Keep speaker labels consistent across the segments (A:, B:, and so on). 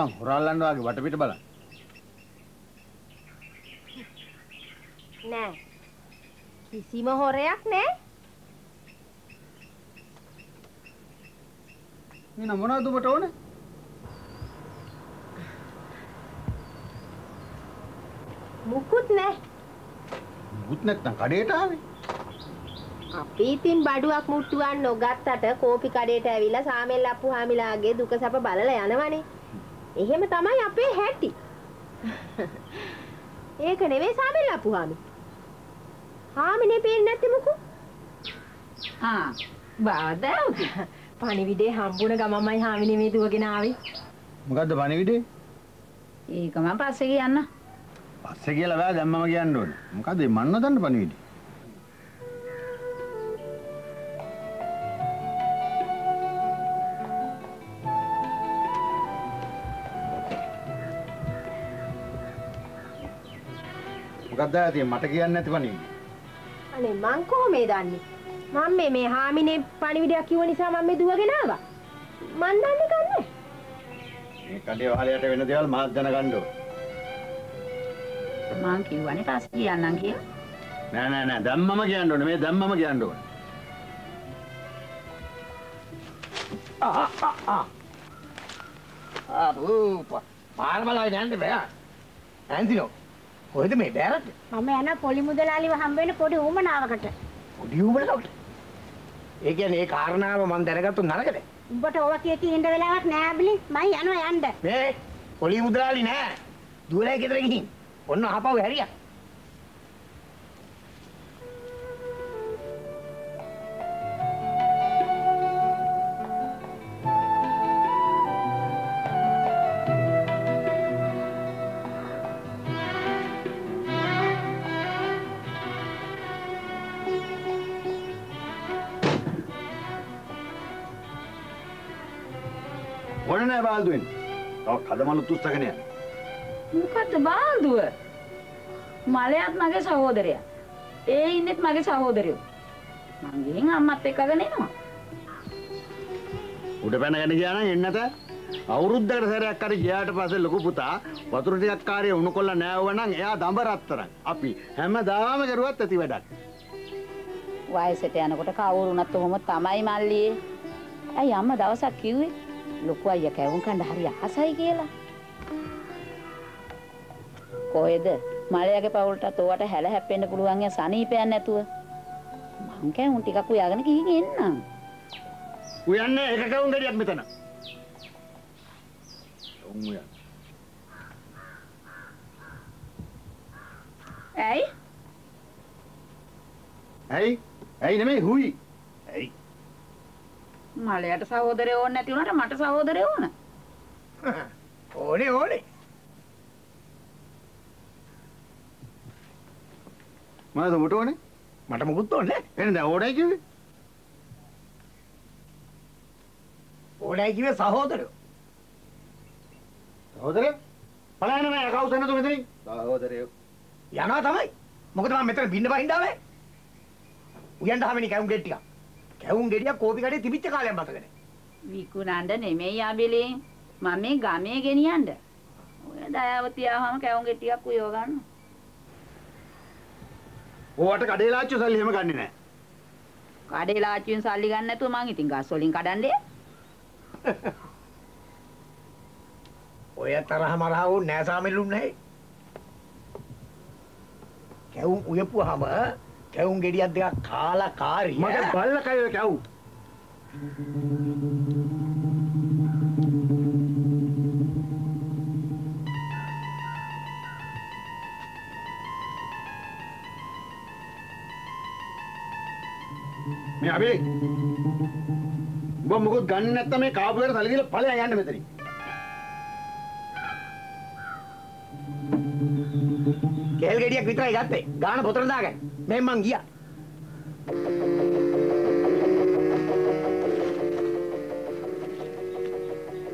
A: බං හොරල්ලන්න වගේ වටපිට බලන්න.
B: නෑ. කිසිම හොරයක් නෑ.
A: එහෙනම් මොනවද ඔබට ඕනේ?
B: මුකුත් නෑ.
A: මුකුත් නැත්තම් කඩේට ආවේ.
B: අපි ඉතින් බඩුවක් මුට්ටුවක් නොගත්තට කෝපි කඩේට ඇවිල්ලා සාමෙල් අප්පු හාමිලාගේ දුක සැප බලලා යනවනේ. එහෙම තමයි අපේ හැටි. ඒක නෙවෙයි සාමෙල් අප්පු හාමි. හාමිනේ පේන්නේ නැත්තේ මොකෝ?
C: ආ බාදවුද
B: පණිවිඩේ හම්බුණ ගමමයි හාමිනේ මේ දුවගෙන ආවේ.
A: මොකද්ද පණිවිඩේ?
C: ඒක මම පස්සේ කියන්න
A: පස්සේ කියලා බෑ දැම්මම කියන්න ඕනේ. මොකද්ද මේ මන්න දන්න පණිවිඩේ? මොකක්ද ඇති මට කියන්න නැති පණිවිඩේ?
B: අනේ මං කොහොමද දන්නේ? මම මේ මේ හාමිනේ පණිවිඩයක් කිව්ව නිසා මම මේ දුවගෙන ආවා. මන් දන්නේ කන්නේ.
A: මේ කඩේ වහලයට වෙන දේවල් මාත් දැනගන්න ඕනේ.
C: මං කිව්වනේ පස්සේ කියන්නම් කියලා
A: නෑ නෑ නෑ දැම්මම කියන්න ඕනේ. මේ දැම්මම කියන්න ඕනේ.
D: ආපු පාර බලයි යන්න බෑ. ඇන්තිනෝ කොහෙද මේ බෑරට?
E: මම යන පොලි මුදලාලිව හම්බ වෙන පොඩි ඌමනාවකට.
D: පොඩි උඹලකට. ඒ කියන්නේ ඒ කාරණාව මම දැනගත්තු නරකද?
E: උඹට ඕවා කිය කී ඉන්න වෙලාවක් නෑ අබිලි. මම යනවා යන්න.
D: මේ පොලි මුදලාලි නෑ. දුවලා ගෙදර ගිහින්. ඔන්න අහපව හැරියා.
A: ඕනේ නෑ බාල්දුවෙන්. තව කදමලුත් උස්සගෙන යන්න.
C: මොකද්ද බාල්දුව මලයාත් මගේ සහෝදරයා ඒ ඉන්නෙත් මගේ සහෝදරයෝ මං ගිහින් අම්මත් එක්කගෙන එනවා
A: උඩ පැනගෙන ගියා නම් එන්න නැත. අවුරුද්දකට සැරයක් හරි ගියාට පස්සේ ලොකු පුතා වතුර ටිකක් කාර්යය උණු කොල්ල නෑවුව නම් එයා දඹ රත්තරන්. අපි හැමදාම කරුවත් ඇති වැඩක්.
C: වයසට යනකොට කවුරුණත් ඔහොම තමයි මල්ලියේ ඇයි අම්මා දවසක් කිව්වේ ලොකු අයියා කැවුම් කන්න හරි ආසයි කියලා කොහෙද මලයාගේ පවුලටත් ඕවට හැල හැප්පෙන්න පුළුවන් ය සනීපයක් නැතුව මං කැවුම් ටිකක් උයාගෙන ගිහින් එන්නම්
A: උයන්නේ එක කවුන් ගෙඩියක් මෙතන. උන් උයන්.
C: ඇයි
A: ඇයි? ඇයි නෙමෙයි හුයි. ඇයි?
C: මලයට සහෝදරයෝ ඕනේ නැති වුණාට මට සහෝදරයෝ ඕන
D: ඕනේ ඕනේ.
A: මොනවද උඹට ඕනේ?
D: මට මොකුත් ඕනේ නෑ.
A: එහෙනම් දැන් ඕඩයි කිව්වේ?
D: ඕනයි කිව්වේ සහෝදරයෝ.
A: සහෝදරයෝ? පලායන නෑ කවුද නැතු මෙතනින්? සහෝදරයෝ.
D: යනවා තමයි. මොකද මම මෙතන බින්න බහින්ද ආවේ? උයන්ට හැමනි කැවුම් ගෙඩි ටික. කැවුම් ගෙඩියක් කෝපි කඩේ තිබිච්ච කාලයක් මතක නෑ.
C: විකුණන්න නෙමෙයි ආබෙලේ මම මේ ගමේ ගෙනියන්න ඔය දයාව තියාවම කැවුම් ගෙටියක් උයව ගන්න
A: ඕවට කඩේ ලාච්චු සල්ලි එහෙම ගන්නෙ නෑ.
C: කඩේ ලාච්චුවෙන් සල්ලි ගන්න නැතුව මං ඉතින් ගස් වලින් කඩන්නේ
D: ඔය තරහ මරහ වුන් නෑ සාමෙලුන් නැහැ. කැවුම් උයපුවාම කැවුම් ගෙඩියක් දෙකක් කාලා කාරිය.
A: මට බල්ල කයෝ කැව්. මේ අබේ උඹ මොකද ගන්න නැත්තම් මේ කාපු එකට සල්ලි දීලා ඵලයන් යන්න මෙතනින්.
D: ගෙඩියක් විතරයි ගත්තේ. ගාන පොතට දාගන්න. මෙහෙන් මං ගියා.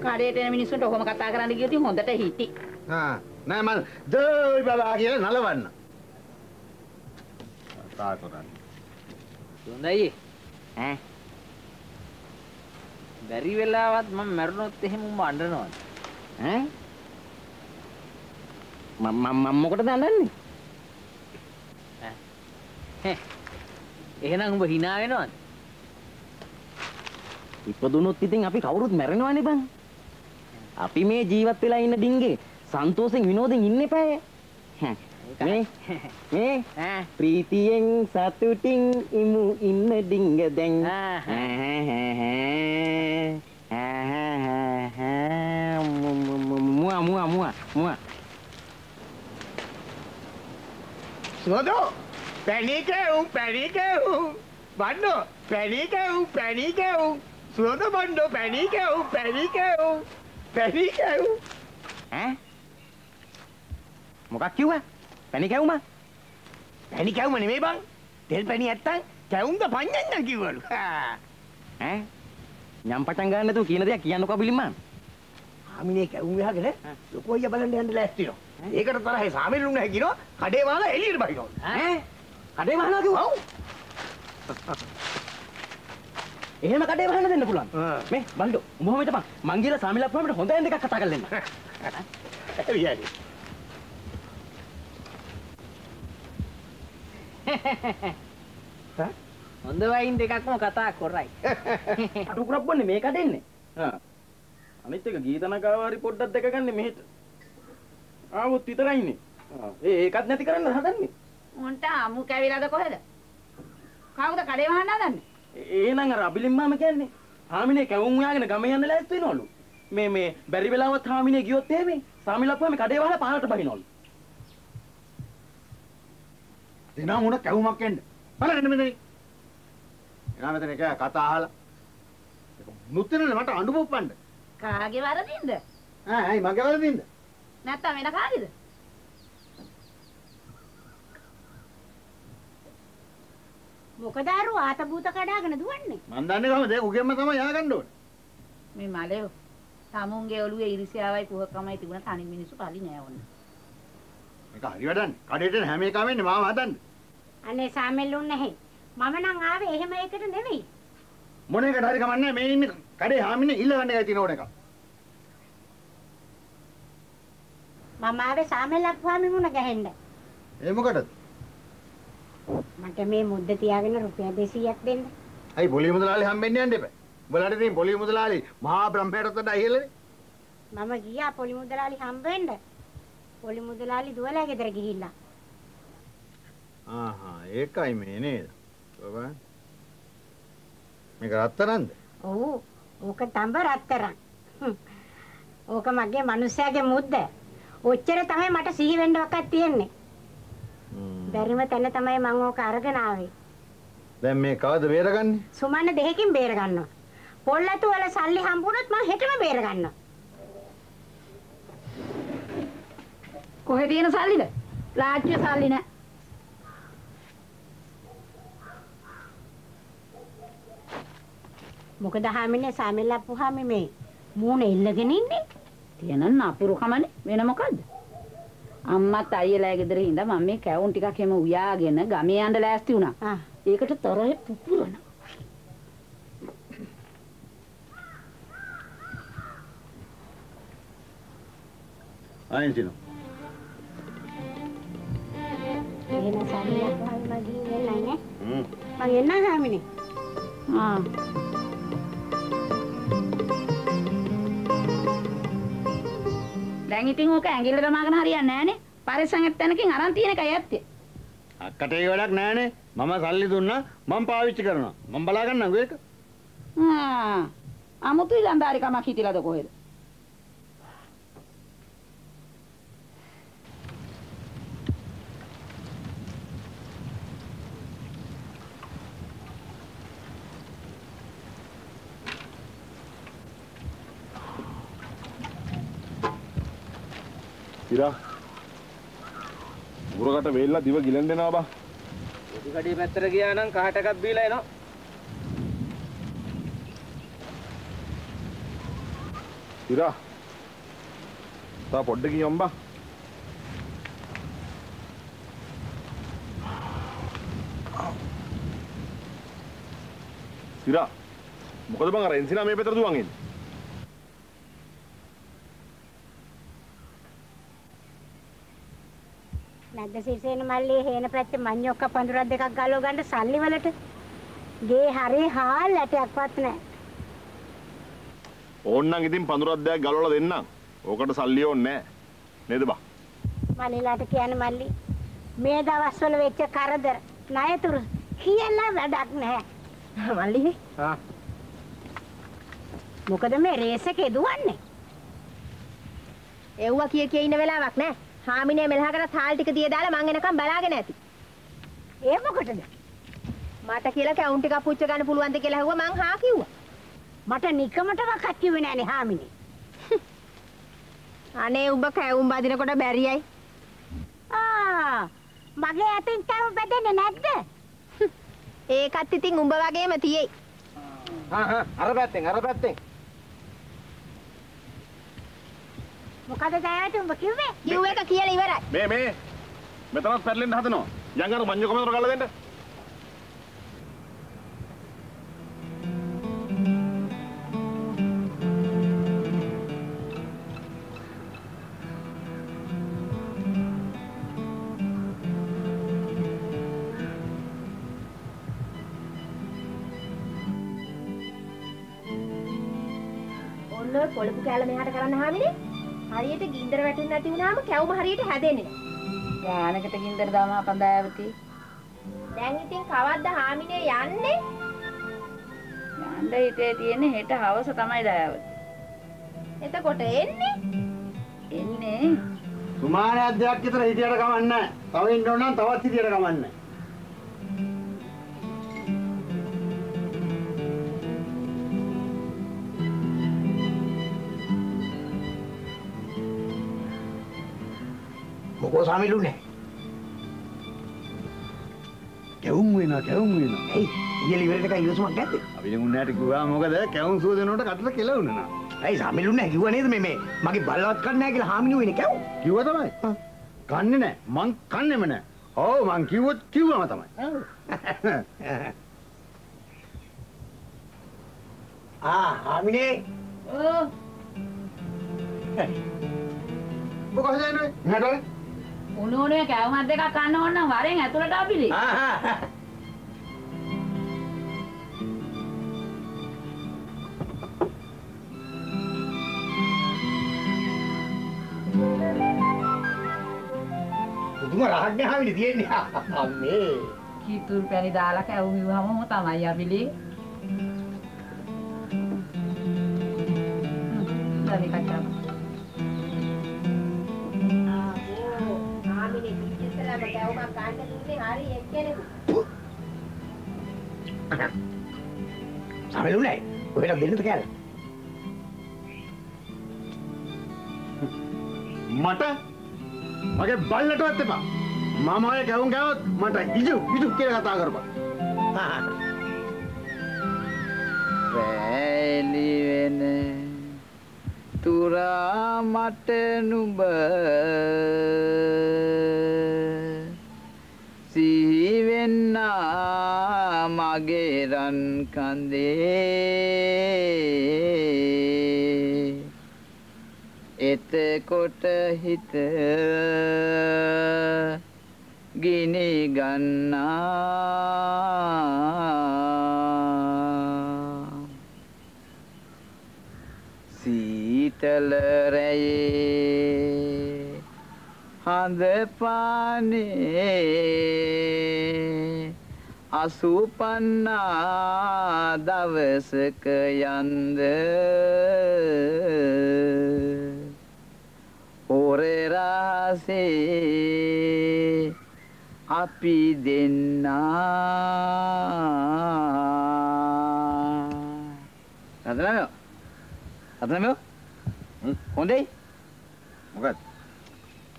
C: කඩේට එන මිනිස්සුන්ට ඔහොම කතා කරන්න ගියොත් හොඳට හිටි
A: ආ නෑ මම දෝයි බබා කියලා නලවන්න. කතා කරන්නේ.
F: හොඳයි ඈ බැරි වෙලාවත් මම මැරුණොත් එහෙම උඹ අඬනවද ඈ මම මම මොකටද අඬන්නේ එහෙනම් උඹ hina වෙනවද? ඉපදුනොත් ඉතින් අපි කවුරුත් මැරෙනවනේ බං අපි මේ ජීවත් වෙලා ඉන්න ඩිංගේ සන්තෝෂෙන් විනෝදෙන් ඉන්න එපාය මේ මේ ප්‍රීතියෙන් සතුටින් ඉමු ඉන්න ඩිංග දැන්. මුවා මුවා මුවා මුවා.
D: සුවඳෝ පැණිකැවුම් පැණිකැවුම්. බණ්ඩෝ පැණිකැවුම් පැණිකැවුම්. සුවඳ බණ්ඩෝ පැණිකැවුම් පැණිකැවුම්. පැණිකැවුම්.
F: ඈ? මොකක් කිව්වා? පැණි කැවුමා
D: පැණි කැවුම නෙමෙයි බං. තෙල් පැණි නැත්තම් කැවුම්ද පඤ්ඤඤ්ඤ කිව්වලු.
F: ඈ? යම් පටන් ගන්න නැතුව කියන දෙයක් කියන්නකෝ බිලිම්මා
D: ආමිනේ කැවුම් වහගෙන ලොකු අයියා බලන්න යන්න ලෑස්ති වෙනවා ඒකට තරහේ සාමිල් උන්න හැකිනෝ කඩේ වහලා එළියට බහිනවා.
F: ඈ කඩේ වහනවා කිව්වා එහෙම කඩේ වහන්න දෙන්න පුළුවන්. මේ බණ්ඩෝ උඹම හිටපන් මං ගිහලා සාමිලා අප්පුවමට හොඳ ඇන් දෙකක් කතා කරලා එන්න.
D: ඇවියයි
F: හොඳ වයින් දෙකක්ම කතා කරයි. අටුකුරක් බොන්නේ මේ කඩෙන්නේ.
G: අනිත් එක ගීතනකාවාරි පොඩ්ඩක් දැක ගන්න මෙහෙට. ආවොත් විතරයිනේ. ඒ ඒකත් නැති කරන්න හදන්නේ
C: උන්ට අමු කැවිලාද කොහෙද? කවුද කඩේ වහන්න හදන්නේ?
G: එහෙනම් අර අබිලිම්මාම කියන්නේ හාමිනේ කැවුම් හොයාගෙන ගම යන්න ලෑස්ති වෙනවලු මේ මේ බැරි වෙලාවත් හාමිනේ ගියොත් එහෙම සාමිලප්පුවම කඩේ වහලා පාරට බහිනවලු
A: දෙනා මුණ කැවුමක් එන්න. බලන්න මෙතන. එනා මෙතන එක කතා අහලා. නුත්තනේ මට අඬු පොප්පන්න.
C: කාගේ වරදින්ද?
A: ඈ ඇයි මගේ වරදින්ද?
C: නැත්තම් වෙන කාගේද?
E: මොකද අර ආත භූත කඩාගෙන දුවන්නේ
A: මන් දන්නේ කොහමද ඒක උගෙන්ම තමයි ය아가න්න ඕනේ.
C: මේ මලයෝ. tamunge ඔළුවේ ඉරිසියාවයි කුහකමයි තිබුණ තනි මිනිස්සු කලි නෑ ඔන්න.
A: මේක හරි වැඩන්නේ. කඩේට හැම එකම එන්නේ මාව හදන්න.
E: අනේ සාමෙල් උන් නැහැ මම නම් ආවේ එහෙම එකට නෙවෙයි
A: මොන එකට හරි කමන්නේ මේ ඉන්නේ කඩේ හාමිනේ ඉල්ලගන්න එකයි තියෙන ඕන එක.
E: මම ආවේ සාමෙල් අප්පාමි මුණ ගහෙන්න
A: ඒ මොකටද?
E: මට මේ මුද්ද තියාගෙන රුපියල් 200ක් දෙන්න
A: අයි පොලි මුදලාලි හම්බෙන්න යන්න එපා. උඹලාට ඉතින් පොලි මුදලාලි මහා බ්‍රහ්මයාටත් වඩා ඉහළනේ.
E: මම ගියා පොලි මුදලාලි හම්බ වෙන්න පොලි මුදලාලි දුවලා ගෙදර ගිහිල්ලා
A: ආහා ඒකයි මේ නේද? බබා. මේක රත්තරන්ද?
E: ඔව් ඕක තඹ රත්තරන්. ඕක මගේ මිනිස්යාගේ මුද්ද ඔච්චර තමයි මට සිහි වෙන්න වක්කක් තියෙන්නේ බැරිම තැන තමයි මම ඕක අරගෙන ආවේ
A: දැන් මේ කවද බේරගන්නේ?
E: සුමන්න දෙකකින් බේර ගන්නවා පොල්ලතු වල සල්ලි හම්බුනොත් මම හෙටම බේර ගන්නවා
C: කොහෙ තියෙන සල්ලිද? රාජ්‍ය සල්ලි නෑ.
E: මොකද හාමිනේ සාමිල් අප්පුහාමි මේ මූණ ඉල්ලගෙන ඉන්නේ
C: තියෙන නපුරුකමනේ වෙන මොකද්ද? අම්මත් අයියලා ගෙදර හින්දා මම මේ කැවුම් ටිකක් එහෙම උයාගෙන ගමේ යන්න ලෑස්ති වුණා.
E: ආ
C: ඒකට තරහේ පුපුරන.
A: ආයෙත් දිනු.
E: එහෙනම් සාමිල් අප්පුහාමි මගින් එන්නයි නේ
A: හ්ම්.
E: මං එන්නම් හාමිනේ
C: ආ. දැන් ඉතින් ඕක ඇඟිල්ල දමාගෙන හරියන්නේ නෑනේ. පරිස්සම් තැනකින් අරන් තියෙන එකයි ඇත්තේ.
A: අක්කට ඒ වැඩක් නෑනේ. මම සල්ලි දුන්නා මම පාවිච්චි කරනවා. මම බලා ගන්නම්කෝ ඒක.
C: ආ. අමුතු ඉලන්දාරි කමක් හිතිලාද කොහෙද?
G: ඉරා. උරකට වේල්ලා දිව ගිලන් දෙනවා බා.
F: පොඩි කඩේ පැත්තට ගියා නම් කහට එකක් බීලා එනවා.
G: ඉරා. තා පොඩ්ඩකින් යම් බා. ඉරා මොකද බං අර එන්සිනා මේ පැත්තට දුවන් එන්නේ
E: නැද්ද සිරිසේන මල්ලි හේන පැත්තේ මඤ්ඤොක්ක පඳුරක් දෙකක් ගලව ගන්න සල්ලි වලට. ගේ හරි හාල් ඇටයක්වත් නැහැ.
H: ඕන්නම් ඉතින් පඳුරක් දෙයක් ගලවලා දෙන්නම්. ඕකට සල්ලි ඕනේ නෑ. නේද බා?
E: මල්ලිලාට කියන්නේ මල්ලි මේ දවස්වල වෙච්ච කරදර ණයතුරු කියලා වැඩක් නැහැ.
B: මල්ලි
D: ආ
E: මොකද මේ රේස් එකේ දුවන්නේ?
B: එව්වා කිය කිය ඉන්න වෙලාවක් නෑ. හාමිනේ මෙලහකට තාල් ටික දිය දාලා මං එනකම් බලාගෙන ඇති.
E: ඒ මොකටද?
B: මට කියලා කැවුම් ටිකක් පුච්ච ගන්න පුළුවන්ද කියලා ඇහුවා මං හා කිව්වා.
E: මට නිකමටවත් කිව්වේ නෑනේ හාමිනේ.
B: අනේ උඹ කැවුම් බදිනකොට බැරියයි.
E: ආ මගේ අතින් තව බෙදෙන්නේ නැද්ද?
B: ඒකත් ඉතින් උඹ වගේම තියෙයි.
D: හා හා අර පැත්තෙන් අර පැත්තෙන්
E: මොකද දැයට උඹ කිව්වේ?
B: කිව් එක කියලා ඉවරයි.
H: මේ මේ මෙතනත් පැටලෙන්න හදනවා. යන් අර මඤ්ඤෝ කමතර ගල්ලා දෙන්න.
B: ඔන්න පොළපු කෑල්ල මෙහාට කරන්න හාමිනේ. හරියට ගින්දර වැටුනේ නැති වුණාම කැවුම හරියට හැදෙන්නේ නෑ.
C: යානකට ගින්දර දාමා කඳායවති.
B: දැන් ඉතින් කවද්ද හාමිනේ යන්නේ?
C: යන්න හිතේ තියෙන්නේ හෙට හවස තමයි දායවති.
B: එතකොට එන්නේ?
C: එන්නේ
A: සුමානයක් දෙයක් විතර හිටියට කමන්නේ නැහැ. තව ඉන්න ඕන නම් තවත් හිටියට කමන්නේ නැහැ.
D: සාමිලුනේ
A: කැවුම් වෙනවා කැවුම් වෙනවා.
D: ඇයි ඊයේ ඉවරට කයි ඉවසුමක් නැත්තේ
A: අපි නුන්නට කිව්වා මොකද කැවුම් සුව දෙනකොට කටට කෙලවුණා නා.
D: ඇයි සාමිලුනේ කිව්වා නේද මේ මේ මගේ බල්ලවත් කන්නේ නැහැ කියලා හාමිනු වෙන්නේ කැව්
A: කිව්වා තමයි. කන්නේ නැහැ. මං කන්නේම නැහැ. ඔව් මං කිව්වොත් කිව්වම තමයි.
D: ආ හාමිනේ
C: ඕ
A: මොකද එන්නේ? නේද?
C: උණු උණුවේ කැවුමක් දෙකක් කන්න ඕන නම් වරෙන් ඇතුළට අපිලි.
D: ආ ආ පුදුම රහක් හාමිනේ තියෙන්නේ අම්මේ
C: කීතුල් පැණි දාලා කැවුම් ඉවහම තමයි අපිලි. දවි කච්චා.
D: සාමිලුනේ ඔහෙට දෙන්නද කියලා
A: මට මගේ බල්ලටවත් එපා. මම ඔය කැවුම් කෑවොත් මට ඉජු ඉජු කියලා කතා කරපන්.
I: වැලි වෙන තුරා මට නුඹ මගේ රන් කඳේ එතකොට හිත ගිනි ගන්නා. සීතල රැයේ හඳ පානේ. අසුපන්නා දවසක යන්ද ඔරරාසේ අපි දෙන්නා රතනමයෝ රතනමයෝ හොඳයි
H: මොකද?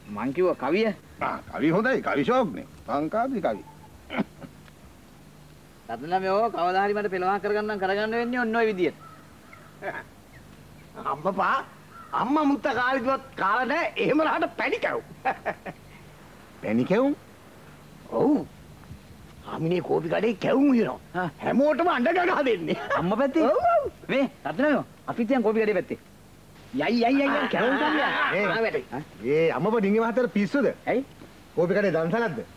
I: මං කිව්ව කවිය
H: ආ කවි හොඳයි. කවි ෂෝක්නේ. ලංකාවේ කවි.
I: රතනමයෝ කවදා හරි මට පෙළවහක් කරගන්න කරගන්න වෙන්නේ ඔන්න ඔය විදියට.
D: අම්මපා අම්මා මුත්ත කාලෙදිවත් කාලා නැහැ එහෙම රහට පැණි කැව්
H: පැණි කැවුම්?
D: ඔව්. හාමිනේ කෝපි කඩේ කැවුම්
I: හා.
D: හැමෝටම අඬ ගගා දෙන්නේ.
I: අම්මා පැත්තේ?
D: ඔව්, ඔව්.
I: මේ රතනමයෝ අපිත් යන් කෝපි කඩේ පැත්තේ. යයි යයි යයි කැවුම් කන්නේ
H: ඒ අම්මපා ඩිංගේ මහත්තයාට පිස්සුද?
I: ඇයි?
D: කෝපි කඩේ දන්ස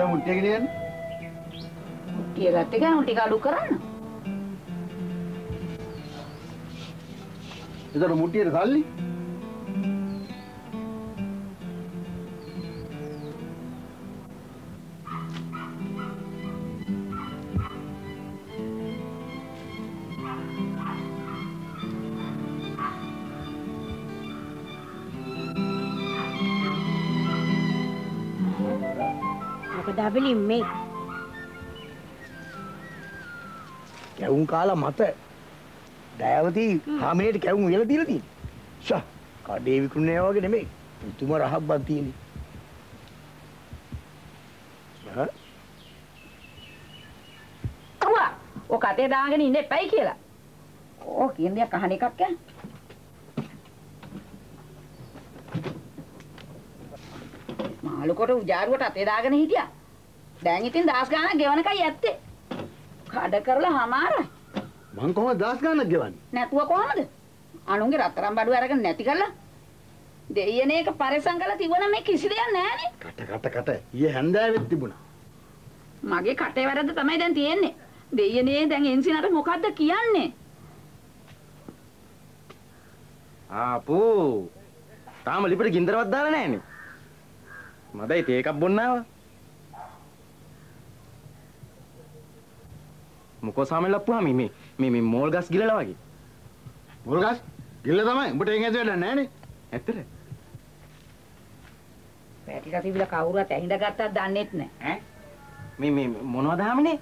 D: නැද්ද?
A: කොහෙද මුට්ටිය ගෙනියන්නේ?
C: ටික ගත්ත ගමන් ටික අඩු කරන්න.
A: ඒතර මුට්ටියට සල්ලි?
E: අබිලි මේ
D: කැවුම් කාලා මත දෑවති හාමිනේට කැවුම් වියලා දීලා තියෙන්නේ. ෂා කඩේ විකුණනවා වගේ නෙමෙයි. පුතුම රහක් බත් තියෙන්නේ. හා
C: කවුවා? ඔක අතේ දාගෙන ඉන්න එපයි කියලා. ඕ කියන දේ කහන එකක් ඈ. මාළුකොට උජාරුවට අතේ දාගෙන හිටියා. දැන් ඉතින් දහස් ගාණක් ගෙවනකයි ඇත්තේ. කඩ කරලා හමාරයි.
A: මං කොහොමද දස් ගන්නක් ගෙවන්නේ?
C: නැතුව කොහමද? අනුන්ගේ රත්තරන් බඩුව අරගෙන නැති කරලා දෙයියනේ එක පරිසම් කරලා තිබුණා මේ කිසි දෙයක් නැහනේ.
A: කට කට කට. ඊයේ හැන්දෑවෙත් තිබුණා.
C: මගේ කටේ වැරද්ද තමයි දැන් තියෙන්නේ. දෙයියනේ දැන් එන්සිනට මොකද්ද කියන්නේ?
G: ආපෝ තාම ලිපට ගින්දරවත් දාලා නැහනේ මදයි තේ එකක් බොන්න මොකෝ සාමෙන් ලප්පුවා? මේ මේ මේ මෝල් ගස් ගිලලා වගේ.
A: මුල්ගස් ගිල්ල තමයි. උඹට එංග ඇද වැඩක් නැහනේ.
G: ඇත්තද
C: පැටිලා තිබිලා කවුරුත් ඇහිඳ ගත්තත් දන්නෙත් නැහැ.
G: ඈ? මේ මේ මොනවද හාමිනේ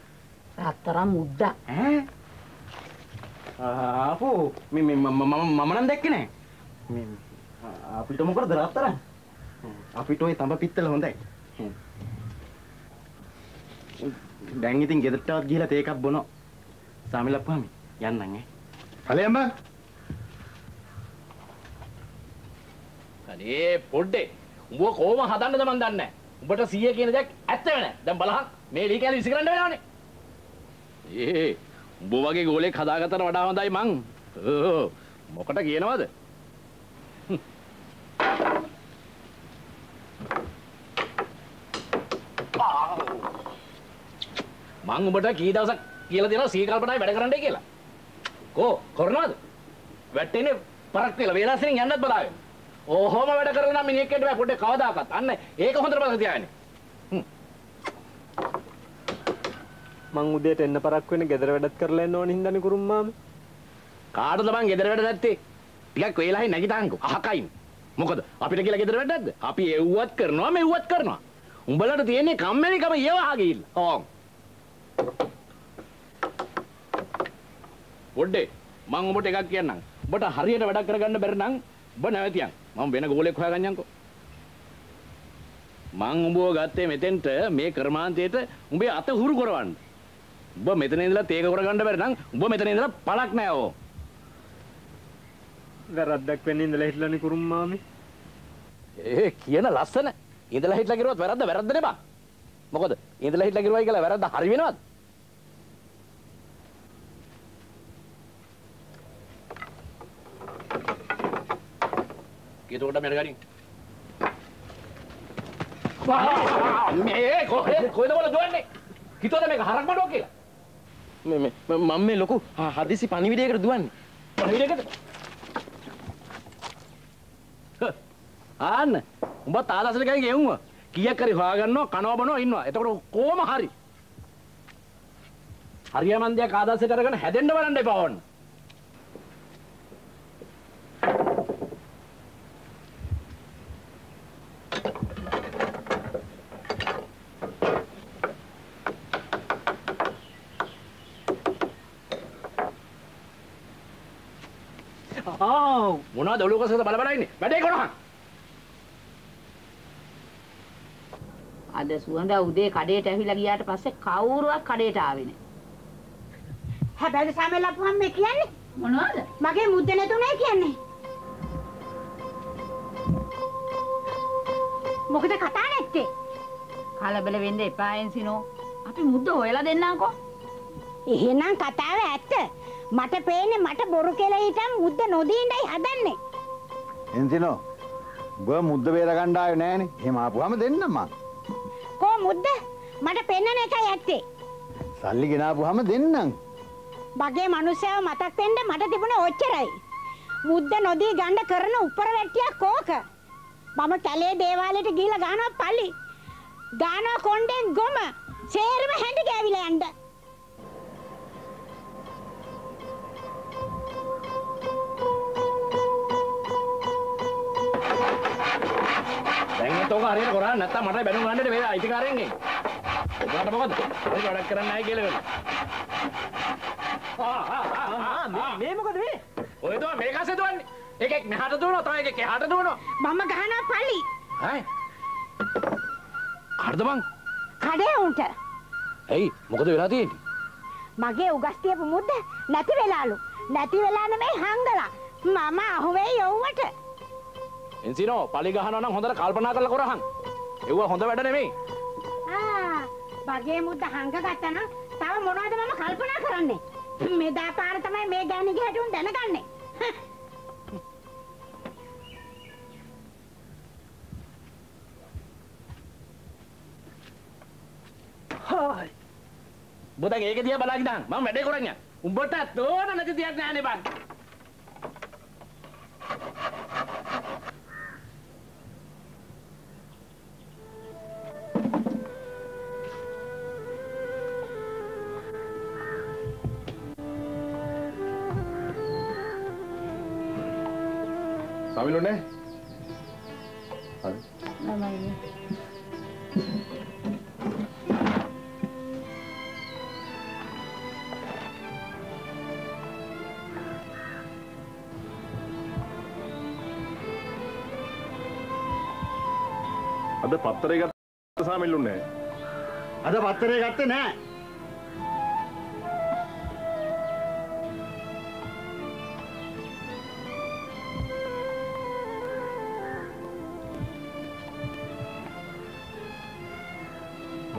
C: රත්තරන් මුද්දා.
G: ඈ? ආපෝ. මේ මේ මම මම නම් දැක්කේ නෑ මේ අපිට මොකටද රත්තරන්? අපිට ওই තඹ පිත්තල හොඳයි දැන් ඉතින් ගෙදරටවත් ගිහලා තේ එකක් බොනවා සාමිලප්පුවාමි යන්නම් ඈ
A: ඵලයන් බං.
J: අනේ පොඩ්ඩේ උඹ කොහොම හදන්නද මන් දන්නේ නැහැ. උඹට 100 කියන දෙයක් ඇත්ත වෙන්නේ. දැන් බලහන් මේ ලී කැලේ විසි කරන්න වෙනවනේ. ඒ උඹ වගේ ගෝලෙක් හදාගත්තට වඩා හොඳයි මං. ඕ මොකට කියනවද? මං උඹට කී දවසක් කියලා දෙනවා සී කල්පනායි වැඩ කරන්නයි කියලා. කෝ කරනවද? වැටෙන්නේ පරක් කියලා වේලාසෙන් යන්නත් බලාගෙන. ඔහොම වැඩ කරගෙන නම් මිනිහෙක් එන්න බෑ පොඩ්ඩේ කවදාකවත්. අන්න ඒක හොඳට මතක තියාගන්න.
K: මං උදේට එන්න පරක් වෙන ගෙදර වැඩත් කරලා එන්න ඕන හින්දානේ කුරුම්මාම.
J: කාටද මං ගෙදර වැඩ නැත්තේ? ටිකක් වෙලායි නැගිටහන්කෝ. අහකයින්. මොකද අපිට කියලා ගෙදර වැඩ නැද්ද? අපි එව්වත් කරනවා මෙව්වත් කරනවා. උඹලට තියෙන්නේ කම්මැලිකම ඒවා ගිහිල්ලා. ඕම්. පොඩ්ඩේ මං උඹට එකක් කියන්නම්. උඹට හරියට වැඩක් කරගන්න බැරි නම් උඹ නැවතියන්. මම වෙන ගෝලෙක් හොයාගන්නම්කෝ. මං උඹව ගත්තේ මෙතෙන්ට මේ කර්මාන්තයට උඹේ අත හුරු කරවන්න. උඹ මෙතන ඉඳලා තේක කරගන්න බැරි නම් උඹ මෙතන ඉඳලා පළක් නෑ ඕ.
K: වැරද්දක් වෙන්න ඉඳලා හිටලානේ කුරුම්මාමේ.
J: ඒ කියන ලස්සන ඉඳලා හිටලා කිරුවත් වැරද්ද වැරද්ද නේ බං. මොකද ඉඳලා හිටලා කිරුවයි කියලා වැරද්ද හරි වෙනවද? කීතකොට මෙර ගනින්. මේ කොහෙද කොහෙද වල දුවන්නේ? හිතුවද මේක හරක් මඩුවක් කියලා?
G: මේ මේ මම මේ ලොකු හදිසි පණිවිඩයකට දුවන්නේ
J: පණිවිඩයකට? ආන්න උඹ තාලසල ගිහින් ගෙවුවා. කීයක් හරි හොයාගන්නවා කනවා බනවා ඉන්නවා. එතකොට කොහොම හරි. හරියමන්දියා කාදාසෙට අරගෙන හැදෙන්න බලන්න එපා වන්න. මොනවද ඔලුව කොසස බල බල ඉන්නේ වැඩේ කරහන්
C: අද සුවඳ උදේ කඩේට ඇවිල්ලා ගියාට පස්සේ කවුරුවක් කඩේට ආවේ නෑ.
E: හැබැයි සමේ ලපුවම් මේ කියන්නේ?
C: මොනවද?
E: මගේ මුද්ද නැතුණයි කියන්නේ. මොකද කතා නැත්තේ?
C: කලබල වෙන්න එපා එන්සිනෝ අපි මුද්ද හොයලා දෙන්නම්කෝ
E: එහෙනම් කතාව ඇත්ත. මට පේන්නේ මට බොරු කියලා හිටන් මුද්ද නොදී ඉඳයි හදන්නේ.
A: එන්සිනෝ උඹ මුද්ද බේර ගන්න ආවේ නෑනේ. එහෙම ආපුවාම දෙන්නම් මං.
E: කෝ මුද්ද? මට පෙන්නන එකයි ඇත්තේ.
A: සල්ලි ගෙනාපුවාම දෙන්නම්.
E: මගේ මිනිස්සයව මතක් වෙන්න මට තිබුණේ ඔච්චරයි. මුද්ද නොදී ගන්න කරන උඩර වැට්ටියක් ඕක. මම කැලේ දේවාලයට ගිහිල්ලා ගහනවා පල්ලි. ගානවා කොණ්ඩෙන් ගොම. සේරම හැඳ ගෑවිලා යන්න.
J: ඒත් ඔක හරියට කරන්නේ නැත්තම් මට බැනුම් ගන්නට මේ අයිතිකාරයෙන්ගේ. ඔබට මොකද? ඒක වැඩක් කරන්නේ නැහැ කියලා වෙනවා. ආ ආ ආ මේ මොකද මේ? ඔය දුව මේක අස්සේ දුවන්නේ. එකෙක් මෙහාට දුවනවා තව එකෙක් එහාට දුවනවා.
E: මම ගහනවා පල්ලි.
J: හයි. කාටද බං?
E: කඩේ උන්ට.
J: ඇයි මොකද වෙලා තියෙන්නේ?
E: මගේ උගස් තියපු මුද්ද නැති වෙලාලු. නැති වෙලා නෙමෙයි හංගලා. මම අහුවේ යව්වට.
J: එන්සිනෝ පලි ගහනවා නම් හොඳට කල්පනා කරලා කරහන්. ඒව හොඳ වැඩ නෙමෙයි.
E: ආ මගේ මුද්ද හංගගත්තා නම් තව මොනවද මම කල්පනා කරන්නේ? මෙදා පාර තමයි මේ ගෑණිගේ හැටි උන් දැනගන්නේ.
J: හායි. දැන් ඒක දිහා බලාගෙන ඉඳන් මම වැඩේ කරන්නේ. උඹට තෝරන නැති දෙයක් නෑනේ බං.
H: සමිලුනේ හරි
C: ළමයි.
H: අද පත්තරේ ගත්ත සමිලුනේ
A: අද පත්තරේ ගත්තේ නෑ.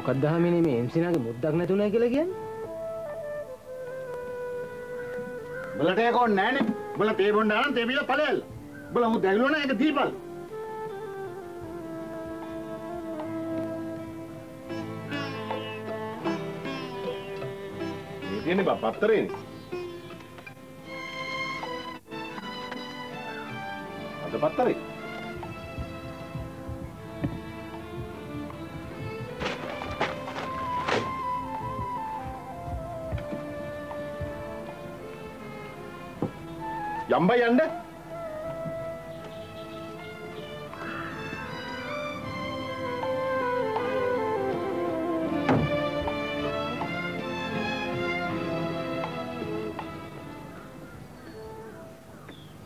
F: මොකක්ද හාමිනේ මේ එම්සිනාගේ මුද්දක් නැතුණයි කියලා කියන්නේ?
A: උඹලට ඒක ඕනේ නෑනේ. උඹලා තේ බොන්න ආනම් තේ බීලා ඵලයල්ල. උඹලා මු දැගලුවා නම් ඒක දීපල්.
H: මේ තියෙන්නේ බා පත්තරේනේ අද පත්තරේ යම්බයි යන්න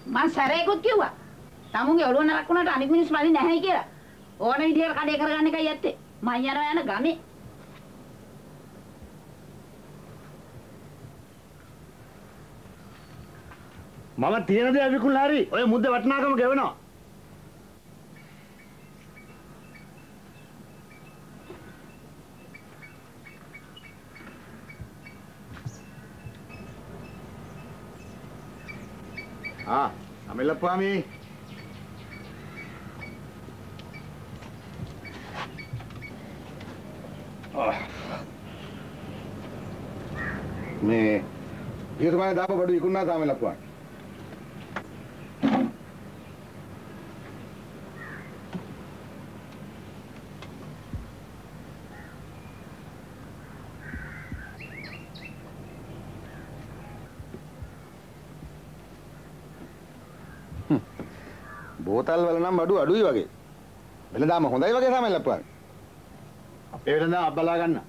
C: මං සැරේකුත් කිව්වා. තමුන්ගේ ඔළුව නරක් වුණාට අනිත් මිනිස්සු මදි නැහැ කියලා. ඕන විදිහට කඩේ කරගන්න එකයි ඇත්තේ. මං යනවා යන ගමේ.
A: මම තියෙන දේ විකුණලා හරි ඔය මුද්ද වටිනාකම ගෙවනවා. ආ අමෙලප්පාමි
L: මේ ඊටමයි දාප බඩු විකුණනා සාමෙලප්පුවා බෝතල් වල නම් බඩු අඩුයි වගේ. වෙනදාම හොඳයි වගේ තමයි ලප්පුවා.
A: අපේ වෙනදා අබ්බලා ගන්න.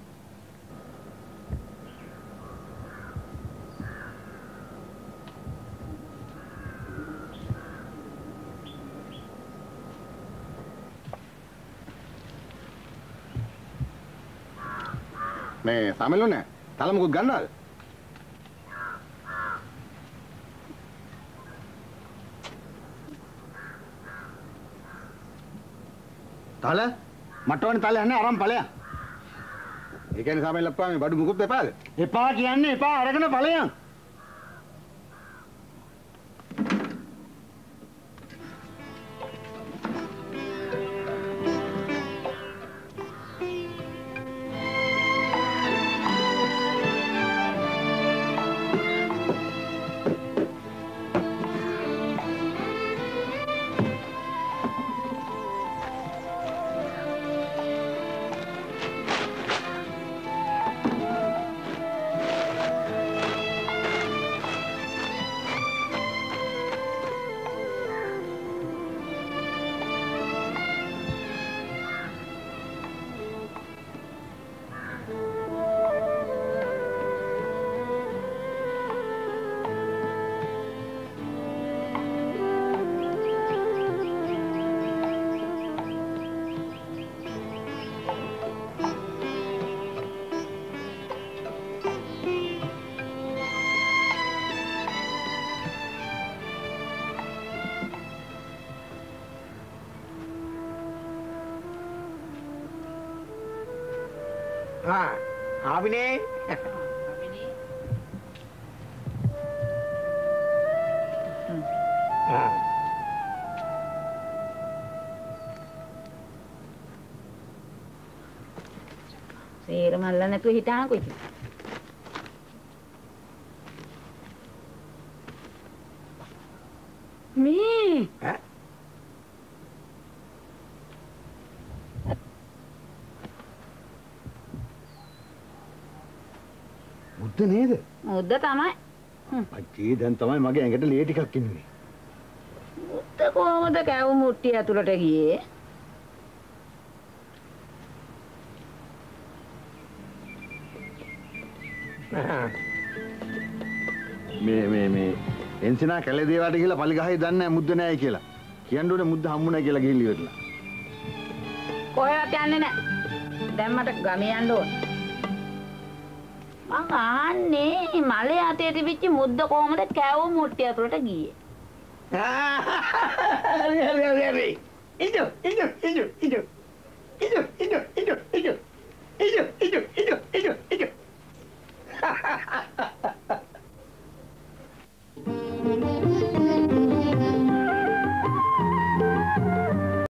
L: මේ සාමෙලු නෑ. තල මොකක් ගන්නවද?
A: තල මට ඕනේ තල යන්නේ අරන් ඵලයන්.
L: ඒ කියන්නේ සාමෙල් අප්පා මේ බඩු මුකුත් එපාද?
A: එපා කියන්නේ එපා අරගෙන ඵලයන්.
D: ආවිනේ ආ
C: සේර මල්ල නැතුව හිටානකො ඉතින්. මේ
D: ඈ
A: මුද්ද නේද?
C: මුද්ද තමයි.
A: අජී දැන් තමයි මගේ ඇඟට ලේ ටිකක් ඉන්නේ.
C: මුද්ද කොහමද කැවු මුට්ටිය ඇතුළට ගියේ?
A: මේ මේ මේ එන්සිනා කැලේ දේවාට කියලා පලි ගහයි දන්නේ නැහැ මුද්ද නැහැ කියලා. කියන්න ඕනේ මුද්ද හම්බුණා කියලා ගිහින් ඉවරලා.
C: කොහෙවත් යන්නේ නැහැ. දැන් මට ගමේ යන්න ඕන. මං අහන්නේ මලේ අතේ තිබිච්ච මුද්ද කොහමද කෑවෝ මුට්ටිය අතුරට ගියේ?
D: හරි හරි හරි හරි. ඉද ඉද ඉද ඉද ඉද ඉද ඉද ඉද ඉද ඉද ඉද ඉද ඉද